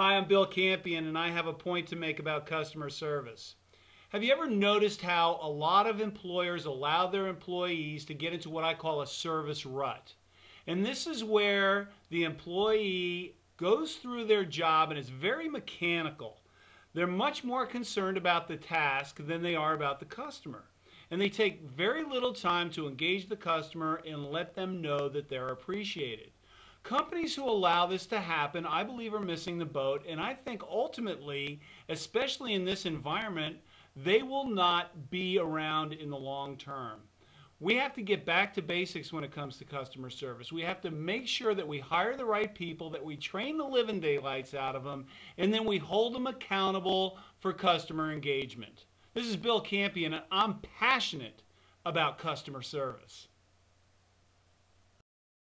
Hi, I'm Bill Campion, and I have a point to make about customer service. Have you ever noticed how a lot of employers allow their employees to get into what I call a service rut? And this is where the employee goes through their job and is very mechanical. They're much more concerned about the task than they are about the customer. And they take very little time to engage the customer and let them know that they're appreciated. Companies who allow this to happen, I believe, are missing the boat. And I think ultimately, especially in this environment, they will not be around in the long term. We have to get back to basics when it comes to customer service. We have to make sure that we hire the right people, that we train the living daylights out of them, and then we hold them accountable for customer engagement. This is Bill Campion, and I'm passionate about customer service.